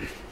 you.